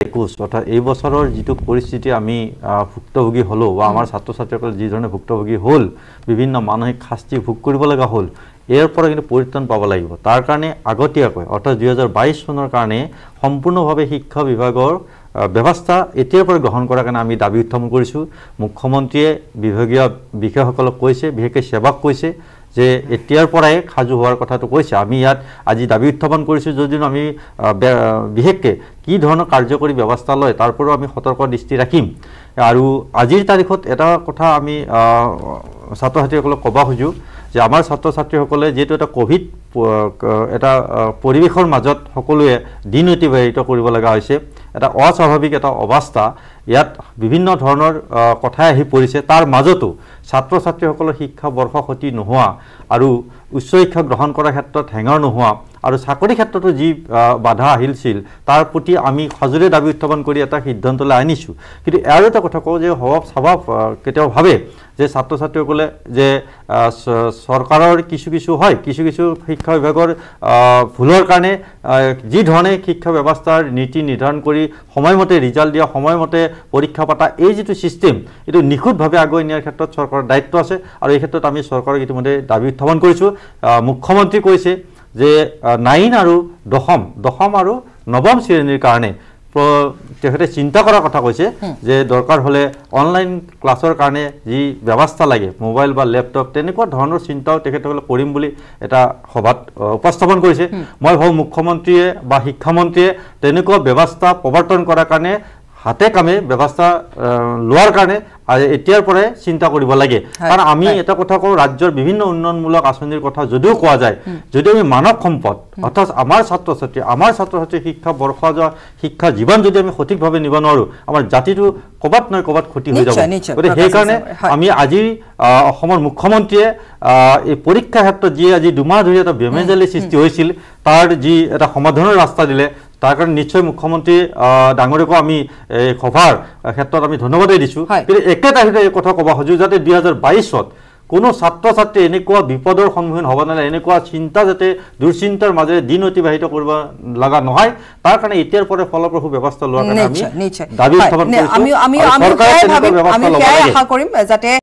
একৈছ অৰ্থাৎ এই বছৰৰ যিটো পৰিস্থিতি আমি ভুক্তভোগী হ'লোঁ বা আমাৰ ছাত্ৰ ছাত্ৰীসকলে যিধৰণে ভুক্তভোগী হ'ল বিভিন্ন মানসিক শাস্তি ভোগ কৰিব লগা হ'ল ইয়াৰ পৰা কিন্তু পৰিত্ৰাণ পাব লাগিব। তাৰ কাৰণে আগতীয়াকৈ অৰ্থাৎ দুহেজাৰ বাইছ চনৰ কাৰণে সম্পূৰ্ণভাৱে শিক্ষা বিভাগৰ ব্যৱস্থা এতিয়াৰ পৰা গ্ৰহণ কৰাৰ কাৰণে আমি দাবী উত্থাপন কৰিছোঁ। মুখ্যমন্ত্ৰীয়ে বিভাগীয় বিষয়াসকলক কৈছে বিশেষকৈ সেৱাক কৈছে যে এতিয়াৰ পৰাই সাজু হোৱাৰ কথাটো কৈছে। আমি ইয়াত আজি দাবী উত্থাপন কৰিছোঁ যদিও আমি বিশেষকৈ কি ধৰণৰ কাৰ্যকৰী ব্যৱস্থা লয় তাৰ পৰাও আমি সতৰ্ক দৃষ্টি ৰাখিম। আৰু আজিৰ তাৰিখত এটা কথা আমি ছাত্ৰ ছাত্ৰীসকলক ক'ব খোজোঁ। যে আমাৰ ছাত্ৰ ছাত্ৰীসকলে যিহেতু এটা ক'ভিড এটা পৰিৱেশৰ মাজত সকলোৱে দিন অতিবাহিত কৰিব লগা হৈছে এটা অস্বাভাৱিক এটা অৱস্থা ইয়াত বিভিন্ন ধৰণৰ কথাই আহি পৰিছে। তাৰ মাজতো ছাত্ৰ ছাত্ৰীসকলৰ শিক্ষা বৰ্ষ ক্ষতি নোহোৱা আৰু উচ্চ শিক্ষা গ্ৰহণ কৰাৰ ক্ষেত্ৰত হেঙাৰ নোহোৱা আৰু চাকৰি ক্ষেত্ৰতো যি বাধা আহিছিল তাৰ প্ৰতি আমি সজোৰে দাবী উত্থাপন কৰি এটা সিদ্ধান্তলৈ আনিছোঁ। কিন্তু আৰু এটা কথা কওঁ যে স্বভাৱ স্বভাৱ কেতিয়াও ভাবে যে ছাত্ৰ ছাত্ৰীসকলে যে চৰকাৰৰ কিছু কিছু হয় কিছু কিছু শিক্ষা বিভাগৰ ভুলৰ কাৰণে যি ধৰণে শিক্ষা ব্যৱস্থাৰ নীতি নিৰ্ধাৰণ কৰি সময়মতে ৰিজাল্ট দিয়া সময়মতে পৰীক্ষা পতা এই যিটো ছিষ্টেম এইটো নিখুঁতভাৱে আগুৱাই নিয়াৰ ক্ষেত্ৰত চৰকাৰৰ দায়িত্ব আছে। আৰু এই ক্ষেত্ৰত আমি চৰকাৰক ইতিমধ্যে দাবী উত্থাপন কৰিছোঁ। মুখ্যমন্ত্ৰী কৈছে যে নাইন আৰু দশম দশম আৰু নৱম শ্ৰেণীৰ কাৰণে তেখেতে চিন্তা কৰাৰ কথা কৈছে যে দৰকাৰ হ'লে অনলাইন ক্লাছৰ কাৰণে যি ব্যৱস্থা লাগে মোবাইল বা লেপটপ তেনেকুৱা ধৰণৰ চিন্তাও তেখেতসকলে কৰিম বুলি এটা সভাত উপস্থাপন কৰিছে। মই ভাবোঁ মুখ্যমন্ত্ৰীয়ে বা শিক্ষামন্ত্ৰীয়ে তেনেকুৱা ব্যৱস্থা প্ৰৱৰ্তন কৰাৰ কাৰণে হাতে কামে ব্যৱস্থা লোৱাৰ কাৰণে এতিয়াৰ পৰাই চিন্তা কৰিব লাগে। কাৰণ আমি এটা কথা কওঁ ৰাজ্যৰ বিভিন্ন উন্নয়নমূলক আঁচনিৰ কথা যদিও কোৱা যায় যদিও আমি মানৱ সম্পদ অৰ্থাৎ আমাৰ ছাত্ৰ ছাত্ৰী আমাৰ ছাত্ৰ ছাত্ৰীৰ শিক্ষা বৰ্ষ যোৱা শিক্ষা জীৱন যদি আমি সঠিকভাৱে নিব নোৱাৰোঁ আমাৰ জাতিটো ক'ৰবাত নহয় ক'ৰবাত ক্ষতি হৈ যাব। গতিকে সেইকাৰণে আমি আজি অসমৰ মুখ্যমন্ত্ৰীয়ে এই পৰীক্ষা ক্ষেত্ৰত যি আজি দুমাহ ধৰি এটা বেমেজালি সৃষ্টি হৈছিল তাৰ যি এটা সমাধানৰ ৰাস্তা দিলে তাৰ কাৰণে নিশ্চয় মুখ্যমন্ত্ৰী ডাঙৰীকো আমি এই সভাৰ ক্ষেত্ৰত আমি ধন্যবাদেই দিছোঁ। কিন্তু একেটাইতে এই কথা ক'ব খোজোঁ যাতে দুহেজাৰ বাইছত কোনো ছাত্ৰ ছাত্ৰী এনেকুৱা বিপদৰ সন্মুখীন হ'ব নালাগে এনেকুৱা চিন্তা যাতে দুশ্চিন্তাৰ মাজেৰে দিন অতিবাহিত কৰিব লগা নহয়। তাৰ কাৰণে এতিয়াৰ পৰাই ফলপ্ৰসূ ব্যৱস্থা লোৱাৰ কাৰণে আমি দাবী উত্থাপন কৰিছোঁ কৰিম যাতে